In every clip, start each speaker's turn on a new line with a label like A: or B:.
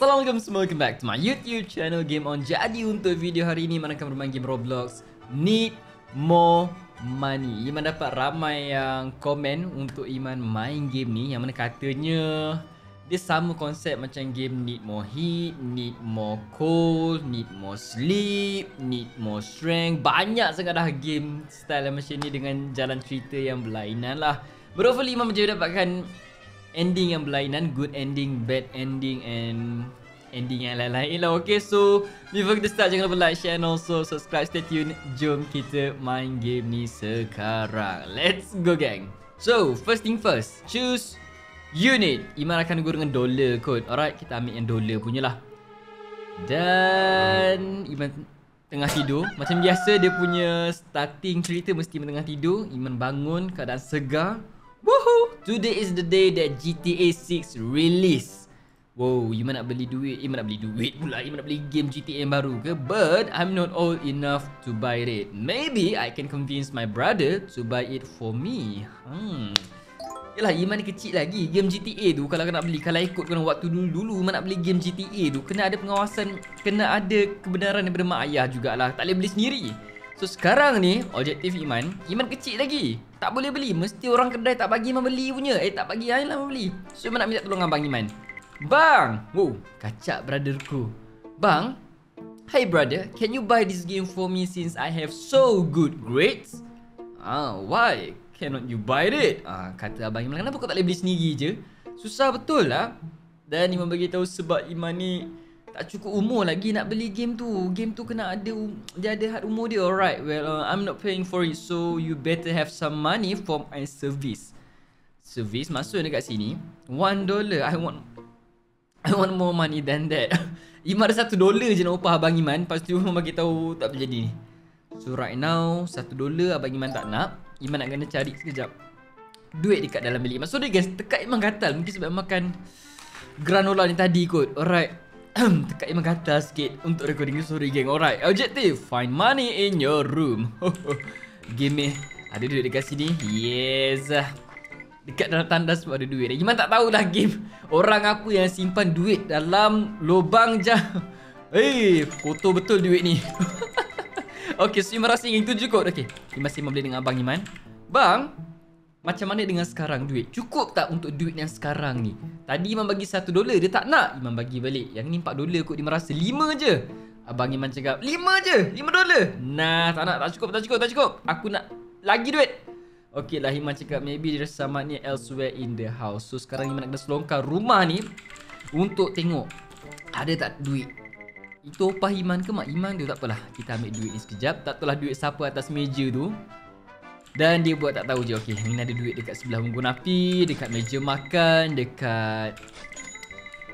A: Assalamualaikum semua, welcome back to my YouTube channel Game On. Jadi untuk video hari ini Iman akan bermain game Roblox? Need More Money. Iman dapat ramai yang komen untuk Iman main game ni. Yang mana katanya Dia sama konsep macam game Need More Heat Need More Cold Need More Sleep Need More Strength. Banyak sangat dah game style macam ni Dengan jalan cerita yang berlainan lah. But hopefully Iman macam dapatkan ending yang berlainan good ending bad ending and ending yang lain-lain lah. Okay so before kita start jangan lupa like share and also subscribe. Stay tune jom kita main game ni sekarang. Let's go gang. So first thing first choose unit. Iman akan guna dengan dollar kot alright kita ambil yang dollar punya lah. Dan Iman tengah tidur. Macam biasa dia punya starting cerita mesti tengah tidur. Iman bangun keadaan segar Woohoo! Today is the day that GTA 6 release. Wow, Iman nak beli duit. Iman nak beli duit pula. Iman nak beli game GTA yang baru ke? But I'm not old enough to buy it. Maybe I can convince my brother to buy it for me. Hmm. Yalah, Iman ni kecil lagi. Game GTA tu kalau nak beli, kalau ikut kena waktu dulu-dulu Iman nak beli game GTA tu, kena ada pengawasan, kena ada kebenaran daripada mak ayah jugalah. Tak boleh beli sendiri. So sekarang ni objektif Iman Iman kecil lagi Tak boleh beli. Mesti orang kedai tak bagi Iman beli punya. Eh tak bagi Iman lah beli So Iman nak minta tolong Abang Iman? Bang! Wow Kacak brotherku. Bang Hey brother. Can you buy this game for me Since I have so good grades? Ah, Why Cannot you buy it? Ah, Kata Abang Iman Kenapa kau tak boleh beli sendiri je? Susah betul lah. Dan Iman beritahu sebab Iman ni tak cukup umur lagi nak beli game tu. Game tu kena ada dia ada had umur dia. Alright. Well, uh, I'm not paying for it. So you better have some money for my service. Service masuk dekat sini. One dollar. I want I want more money than that. Iman ada satu dollar je nak upah Abang Iman. Lepas tu Iman bagi tahu tak boleh jadi. So right now, satu dollar Abang Iman tak nak. Iman nak kena cari sekejap. Duit dekat dalam bilik Iman. So dia guys, tekat Iman gatal. Mungkin sebab makan granola ni tadi kot. Alright. Tekat Iman kata sikit untuk recording sorry geng. Alright, objective find money in your room. Give me ada duit dekat sini. Yes. Dekat dalam tandas sebab ada duit. Iman tak tahulah game. Orang aku yang simpan duit dalam lubang je. Eh, hey, kotor betul duit ni. okay, rasa yang itu cukup. Okay, Iman masih boleh dengan Abang Iman. Bang, macam mana dengan sekarang duit? Cukup tak untuk duit yang sekarang ni? Tadi Iman bagi satu dolar, dia tak nak. Iman bagi balik. Yang ni empat dolar kot, dia merasa lima je. Abang Iman cakap, lima je, lima dolar. Nah, tak nak, tak cukup, tak cukup, tak cukup. Aku nak lagi duit. Okay lah, Iman cakap, maybe there's some money elsewhere in the house. So, sekarang Iman nak selongkar rumah ni untuk tengok ada tak duit. Itu opah Iman ke mak Iman dia? Tak apalah, kita ambil duit ni sekejap. Tak tahulah duit siapa atas meja tu. Dan dia buat tak tahu je Okey, ni ada duit dekat sebelah unggun api Dekat meja makan Dekat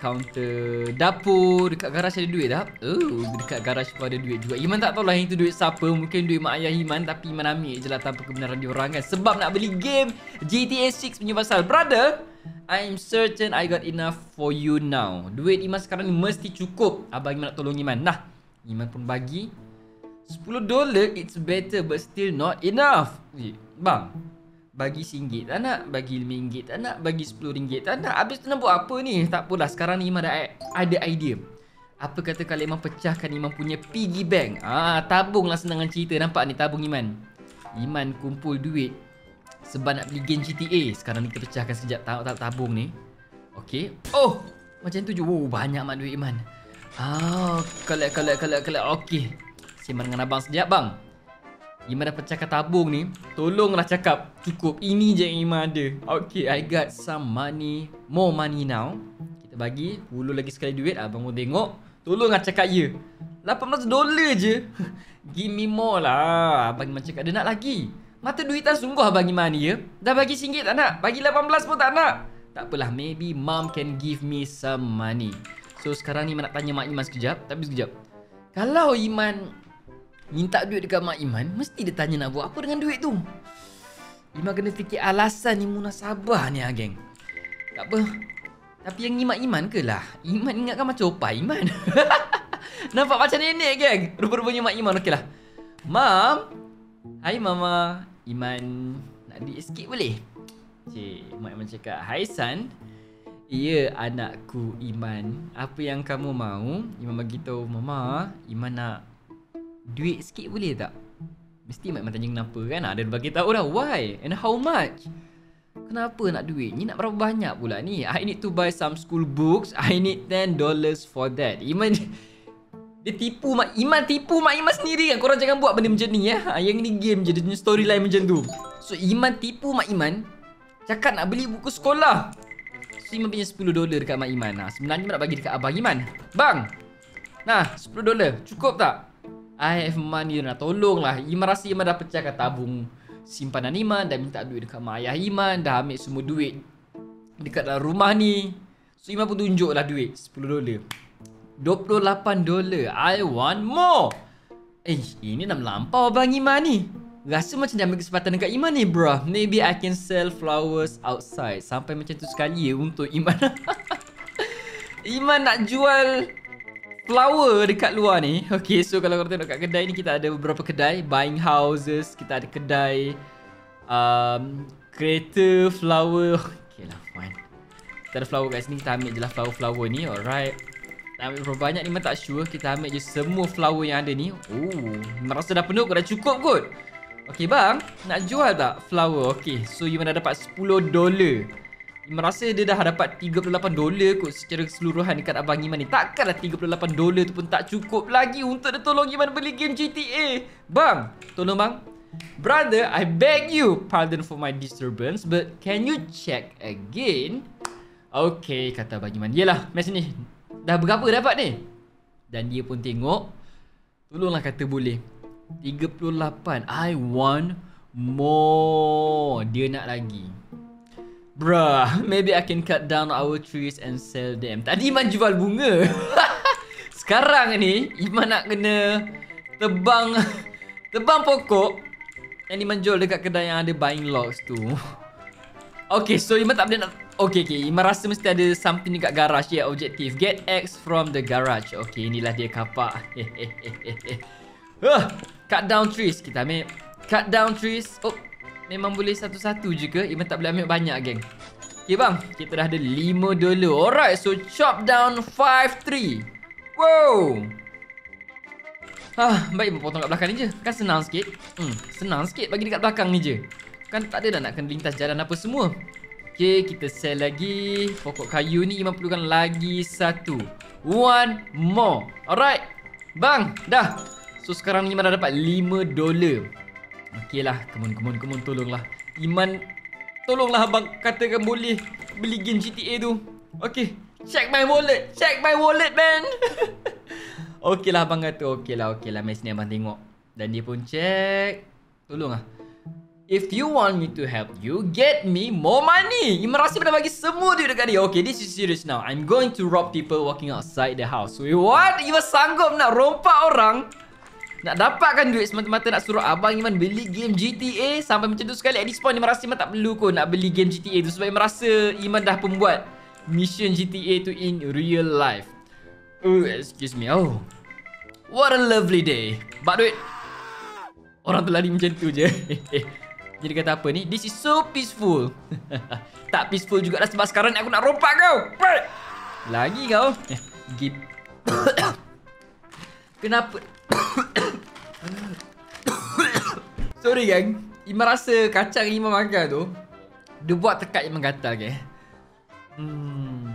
A: Counter dapur Dekat garaj ada duit tak? Oh, dekat garaj pun ada duit juga. Iman tak tahulah itu duit siapa. Mungkin duit mak ayah Iman Tapi Iman ambil je lah tanpa kebenaran dia orang kan. Sebab nak beli game GTA 6 punya pasal. Brother I'm certain I got enough for you now. Duit Iman sekarang ni mesti cukup. Abang Iman nak tolong Iman. Nah, Iman pun bagi 10 dolar it's better but still not enough. Bang, bagi RM1 tak nak, bagi RM5 tak nak, bagi RM10 tak nak. Habis tu nak buat apa ni? Tak apalah, sekarang ni Iman ada, ada idea. Apa kata kalau Iman pecahkan Iman punya piggy bank? Ah, tabunglah senangan cerita. Nampak ni tabung Iman. Iman kumpul duit sebab nak beli game GTA. Sekarang ni kita pecahkan tab tabung ni. Okay. Oh, macam tu je. Oh, banyak mak duit Iman. Ah, collect, collect, collect, collect. Okay. Sembang dengan abang sekejap bang. Iman dah pecahkan tabung ni. Tolonglah cakap Cukup. Ini je yang Iman ada. Okay I got some money More money now. Kita bagi Hulu lagi sekali duit Abang pun tengok. Tolonglah cakap ya 18 dolar je. Give me more lah. Abang Iman cakap Dia nak lagi. Mata duitan sungguh Abang Iman ni ya? Dah bagi RM1 tak nak? Bagi 18 pun tak nak? Tak apalah Maybe mom can give me some money. So sekarang ni Iman nak tanya mak Iman sekejap. Tapi sekejap. Kalau Iman minta duit dekat Mak Iman, mesti dia tanya nak buat apa dengan duit tu. Iman kena fikir alasan ni munasabah ni ah geng. Tak apa. Tapi yang Iman Iman ke lah? Iman ingatkan macam opa Iman. Nampak macam nenek geng. Rupa-rupanya Mak Iman okey lah. Mam. Hai mama. Iman nak duit sikit boleh? Cik, Mak Iman cakap, "Hai son. Ya anakku Iman Apa yang kamu mau Iman bagi tahu Mama Iman nak Duit sikit boleh tak? Mesti Mak Iman tanya kenapa kan? Ada bagi tahu dah Why And how much? Kenapa nak duit? Ni nak berapa banyak pula ni? I need to buy some school books. I need $10 for that. Iman Dia tipu Mak Iman tipu Mak Iman sendiri kan? Korang jangan buat benda macam ni ya Yang ni game je Dia storyline macam tu. So Iman tipu Mak Iman. Cakap nak beli buku sekolah. So Iman punya 10 dolar dekat Mak Iman. Nah, Sebenarnya nak bagi dekat Abang Iman. Bang! Nah 10 dolar Cukup tak? I have money Nah tolonglah. Iman rasa Iman dah pecahkan tabung Simpanan Iman Dah minta duit dekat mak ayah Iman. Dah ambil semua duit Dekat dalam rumah ni. So Iman pun tunjuk lah duit 10 dolar. 28 dolar. I want more. Eh ini dah melampau Abang Iman ni. Rasa macam dia ambil kesempatan dekat Iman ni bro Maybe I can sell flowers outside. Sampai macam tu sekali ya untuk Iman Iman nak jual flower dekat luar ni. Okay so kalau korang tengok kat kedai ni Kita ada beberapa kedai. Buying houses Kita ada kedai um, Kereta flower. Okay lah fine. Kita ada flower kat sini Kita ambil je lah flower-flower ni. Alright. Kita ambil berapa banyak ni tak sure. Kita ambil je semua flower yang ada ni. Oh Merasa dah penuh Dah cukup kot. Okay bang, nak jual tak flower? Okay, so you dah dapat 10 dolar. Iman rasa dia dah dapat 38 dolar kot secara keseluruhan dekat Abang Iman ni. Takkanlah 38 dolar tu pun tak cukup lagi untuk dia tolong Iman beli game GTA. Bang, tolong bang. Brother, I beg you, pardon for my disturbance, but can you check again? Okay, kata Abang Iman. Yelah, mari sini. Dah berapa dapat ni? Dan dia pun tengok. Tolonglah kata boleh. 38 I want more Dia nak lagi Bruh Maybe I can cut down our trees and sell them. Tadi Iman jual bunga. Sekarang ni Iman nak kena Tebang Tebang pokok. Yang Iman jual dekat kedai yang ada buying logs tu. Okay so Iman tak boleh nak Okay okay Iman rasa mesti ada something dekat garage. Yeah, objektif. Get X from the garage. Okay inilah dia kapak. Hehehehe Huh Cut down trees. Kita ambil Cut down trees. Oh Memang boleh satu-satu je ke? Iman tak boleh ambil banyak geng. Okay bang. Kita dah ada 5 dolar Alright So chop down 5 tree Wow. Ah, baik potong kat belakang ni je. Kan senang sikit. Hmm, Senang sikit bagi dekat belakang ni je. Kan tak ada dah nak kena lintas jalan apa semua. Okay, kita sell lagi. Pokok kayu ni Iman perlukan lagi satu. One more. Alright. Bang, dah. So sekarang ni Iman dah dapat 5 dolar Okey lah Come on, come on, come on Tolonglah Iman Tolonglah abang Katakan boleh Beli game GTA tu Okay Check my wallet Check my wallet man Okey lah abang kata Okey lah, okey lah Mari sini abang tengok Dan dia pun check Tolonglah If you want me to help you, get me more money. Iman rasa dah bagi semua duit dekat dia. Okay, this is serious now. I'm going to rob people walking outside the house. Wait, what? Iman sanggup nak rompak orang? Nak dapatkan duit semata-mata nak suruh Abang Iman beli game GTA Sampai macam tu sekali At this point Iman rasa Iman tak perlu kot nak beli game GTA tu Sebab Iman rasa Iman dah pembuat Mission GTA tu in real life. Oh, excuse me. Oh. What a lovely day. Bak duit. Orang tu lari macam tu je. Jadi kata apa ni? This is so peaceful. Tak peaceful juga dah Sebab sekarang aku nak rompak kau. Lagi kau. Gip. Kenapa Sorry gang Iman rasa kacang yang Iman makan tu Dia buat tekak Iman gatal ke hmm.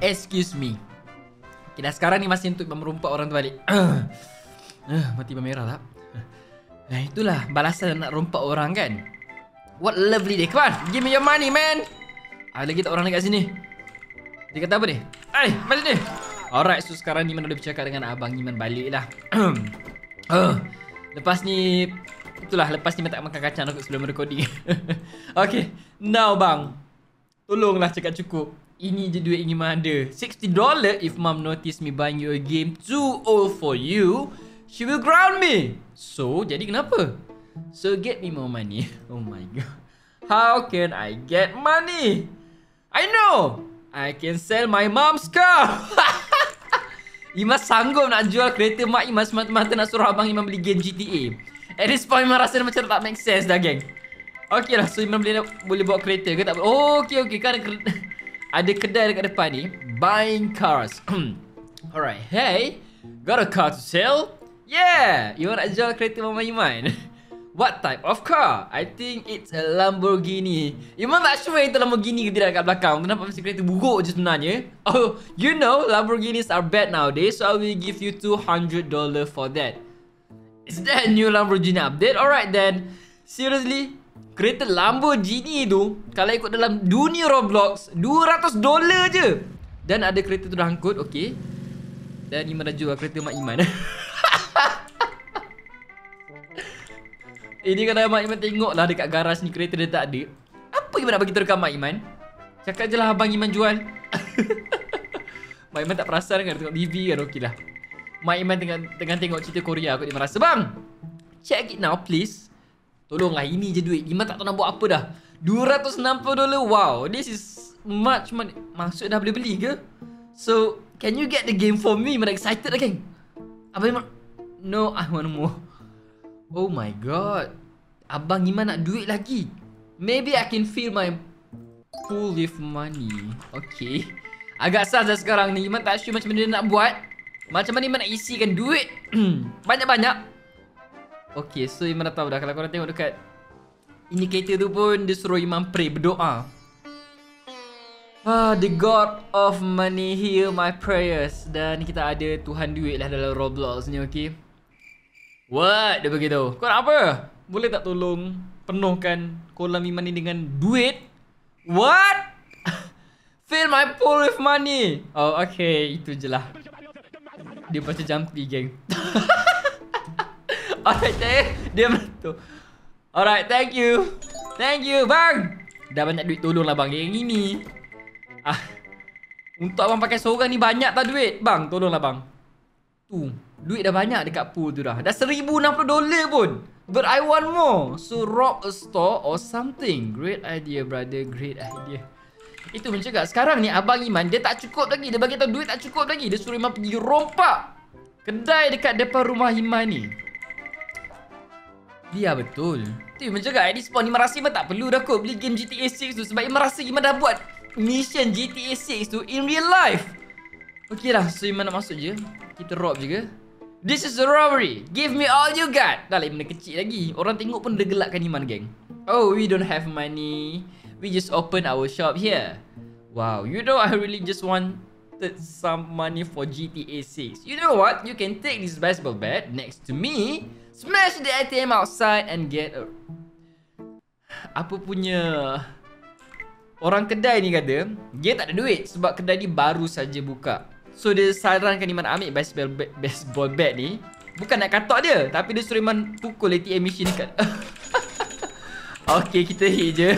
A: Excuse me. Okay dah sekarang ni masih untuk Iman merumpat orang tu balik uh, Mati Iman merah tak? Nah itulah balasan nak rompak orang kan? What lovely day. Come on Give me your money man. Ada lagi tak orang dekat sini? Dia kata apa ni? Hey Mari sini Alright, so sekarang Niman dah bercakap dengan Abang Niman balik lah uh, Lepas ni Itulah, lepas ni tak makan kacang aku sebelum recording Okay, now bang Tolonglah cakap cukup Ini je duit Niman ada $60 if mom notice me buying you a game too old for you She will ground me So, jadi kenapa? So, get me more money Oh my god How can I get money? I know! I can sell my mom's car! Imas sanggup nak jual kereta mak Imas semata-mata nak suruh abang Iman beli game GTA. At this point Iman rasa macam tak make sense dah geng. Okay lah, so Iman boleh, boleh bawa kereta ke tak? Oh, okay, okay. Kan ada, ada kedai dekat depan ni. Buying cars. Alright, hey. Got a car to sell? Yeah! Iman nak jual kereta Mama Iman. What type of car? I think it's a Lamborghini. Iman tak sure itu Lamborghini ke tidak dekat belakang. Kenapa mesti kereta buruk je sebenarnya? Oh, you know Lamborghinis are bad nowadays, so I will give you $200 for that. Is that new Lamborghini update? Alright then. Seriously? Kereta Lamborghini tu, kalau ikut dalam dunia Roblox, $200 je. Dan ada kereta tu dah angkut, okay. Dan Iman dah jual kereta Mak Iman. Ini kalau Mak Iman tengok lah dekat garas ni kereta dia tak ada. Apa Iman nak bagi tahu dekat Mak Iman? Cakap je lah Abang Iman jual. Mak Iman tak perasan kan tengok TV kan okey lah. Mak Iman tengah, tengah tengok cerita Korea aku dia merasa bang. Check it now please. Tolonglah ini je duit. Iman tak tahu nak buat apa dah. 260 dolar. Wow, this is much money. Maksud dah boleh beli ke? So, can you get the game for me? Iman excited lah geng. Abang Iman. No, I want more. Oh my god. Abang Iman nak duit lagi. Maybe I can fill my pool with money. Okay. Agak sah dah sekarang ni. Iman tak sure macam mana dia nak buat. Macam mana Iman nak isikan duit. Banyak-banyak. Okay, so Iman dah tahu dah. Kalau korang tengok dekat indikator tu pun, dia suruh Iman pray, berdoa. Ah, the God of money hear my prayers. Dan kita ada Tuhan duit lah dalam Roblox ni, okay? What? Dia begitu. Kau nak apa? Boleh tak tolong penuhkan kolam iman ni dengan duit? What? Fill my pool with money. Oh, okay. Itu je lah. Dia macam jumpy, geng. Alright, eh. Dia tu. Alright, thank you. Thank you, bang. Dah banyak duit tolonglah bang. Yang ini. Ah. Untuk abang pakai seorang ni banyak tak duit? Bang, tolonglah bang. Tu. Duit dah banyak dekat pool tu dah. Dah seribu enam puluh dolar pun. But I want more. So rob a store or something. Great idea brother. Great idea. Itu mencegah. Sekarang ni Abang Iman dia tak cukup lagi. Dia bagi tahu duit tak cukup lagi. Dia suruh Iman pergi rompak. Kedai dekat depan rumah Iman ni. Dia betul. Tu mencegah. At this point Iman rasa Iman tak perlu dah kot beli game GTA 6 tu. Sebab Iman rasa Iman dah buat mission GTA 6 tu in real life. Okay lah. So Iman nak masuk je. Kita rob juga. This is a robbery. Give me all you got. Dah lah benda kecil lagi. Orang tengok pun dia gelakkan iman geng. Oh, we don't have money. We just open our shop here. Wow, you know I really just wanted some money for GTA 6. You know what? You can take this baseball bat next to me, smash the ATM outside and get a... Apa punya... Orang kedai ni kata, dia tak ada duit sebab kedai ni baru saja buka. So dia sarankan Iman ambil baseball bat, baseball bat ni. Bukan nak katok dia Tapi dia suruh Iman pukul ATM machine dekat Okay kita hit je.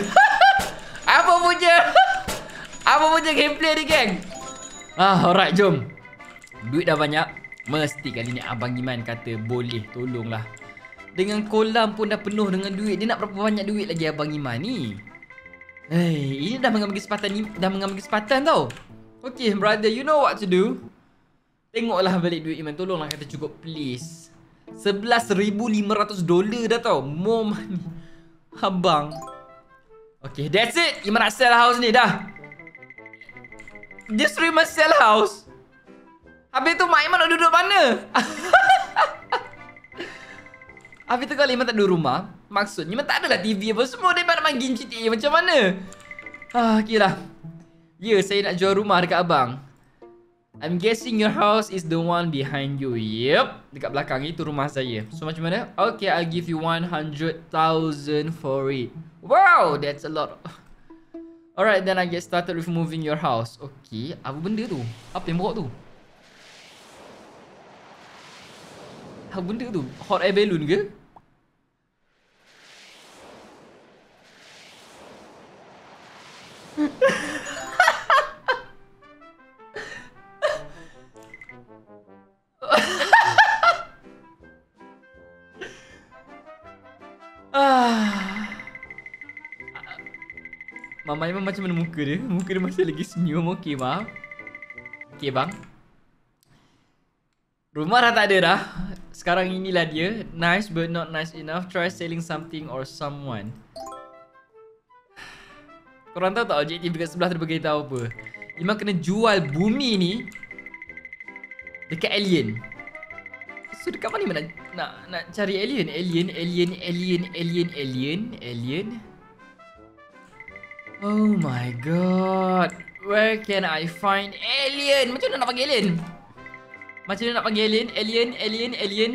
A: Apa punya? Apa punya gameplay ni geng? Ah alright jom. Duit dah banyak. Mesti kali ni Abang Iman kata boleh tolonglah. Dengan kolam pun dah penuh dengan duit Dia nak berapa banyak duit lagi Abang Iman ni? Hei, ini dah mengambil kesempatan ni, dah mengambil kesempatan tau. Okay brother you know what to do? Tengoklah balik duit Iman. Tolonglah kata cukup please. 11,500 dolar dah tau. More money. Abang Okay that's it. Iman nak sell house ni dah. Suruh Iman sell house. Habis tu mak Iman nak duduk mana? Habis tu kalau Iman tak duduk rumah Maksudnya Iman tak adalah TV apa semua Dia nak main game GTA macam mana? Ah, okay lah Ya, saya nak jual rumah dekat abang. I'm guessing your house is the one behind you. Yep. Dekat belakang itu rumah saya. So macam mana? Okay, I'll give you 100,000 for it. Wow, that's a lot. Alright, then I get started with moving your house. Okay, apa benda tu? Apa yang bawa tu? Apa benda tu? Hot air balloon ke? Macam mana muka dia? Muka dia masih lagi senyum. Okey, maaf. Okey, bang. Rumah dah tak ada dah. Sekarang inilah dia. Nice but not nice enough. Try selling something or someone. Korang tahu tak objektif dekat sebelah tu bagi tahu apa? Iman kena jual bumi ni dekat alien. So dekat mana Iman nak, nak nak cari alien? Alien, alien, alien, alien, alien, alien. Oh my god. Where can I find alien? Macam mana nak panggil alien? Macam mana nak panggil alien? Alien, alien, alien.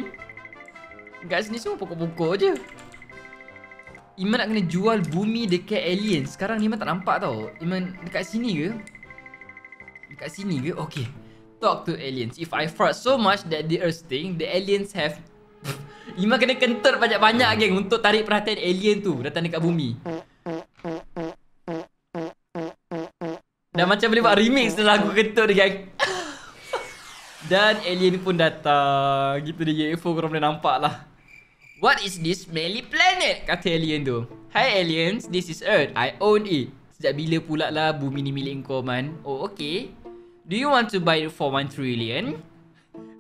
A: Kat sini semua pokok-pokok je. Iman nak kena jual bumi dekat alien. Sekarang ni Iman tak nampak tau. Iman dekat sini ke? Dekat sini ke? Okay. Talk to aliens. If I fart so much that the earth stink, the aliens have... Iman kena kentut banyak-banyak geng untuk tarik perhatian alien tu datang dekat bumi. Macam boleh buat remix lagu kentut dia geng. Dan alien pun datang. Gitu dia UFO korang boleh nampak lah. What is this smelly planet? Kata alien tu. Hi aliens, this is Earth. I own it. Sejak bila pula lah bumi ni milik kau man? Oh okay. Do you want to buy it for 1 trillion?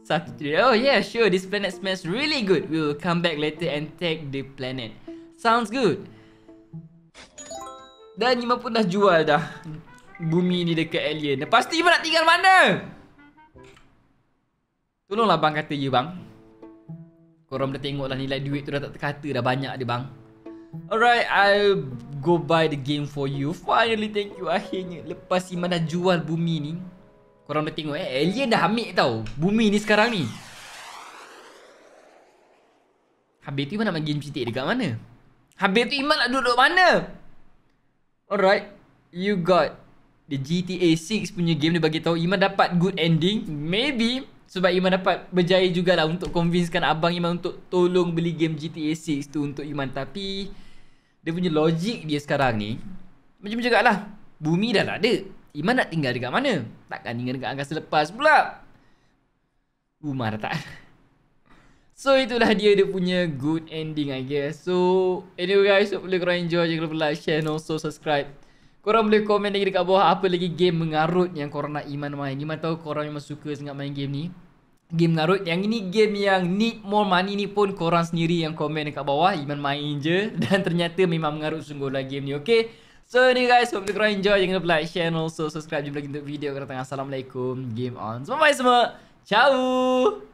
A: Satu trillion. Oh yeah, sure. This planet smells really good. We will come back later and take the planet. Sounds good. Dan Iman pun dah jual dah bumi ni dekat alien. Lepas tu Iman nak tinggal mana? Tolonglah bang kata ya bang. Korang dah tengok lah nilai duit tu dah tak terkata dah banyak dia bang. Alright, I'll go buy the game for you. Finally, thank you akhirnya. Lepas Iman dah jual bumi ni. Korang dah tengok eh, alien dah ambil tau. Bumi ni sekarang ni. Habis tu Iman nak main game GTA dekat mana? Habis tu Iman nak duduk mana? Alright, you got the GTA 6 punya game dia bagi tahu Iman dapat good ending. Maybe sebab Iman dapat berjaya jugalah untuk convincekan abang Iman untuk tolong beli game GTA 6 tu untuk Iman. Tapi dia punya logik dia sekarang ni macam jugalah. Bumi dah tak ada. Iman nak tinggal dekat mana? Takkan tinggal dekat angkasa lepas pula. Rumah dah tak So itulah dia dia punya good ending I guess. So anyway guys, hopefully korang enjoy. Jangan lupa like, share and also subscribe. Korang boleh komen lagi dekat bawah apa lagi game mengarut yang korang nak Iman main. Iman tahu korang memang suka sangat main game ni. Game mengarut. Yang ini game yang need more money ni pun korang sendiri yang komen dekat bawah. Iman main je. Dan ternyata memang mengarut sungguh lah game ni. Okay. So ni guys, hope korang enjoy. Jangan lupa like, share and also subscribe. Jumpa lagi untuk video. Korang tengah Assalamualaikum. Game on. So bye semua. Ciao.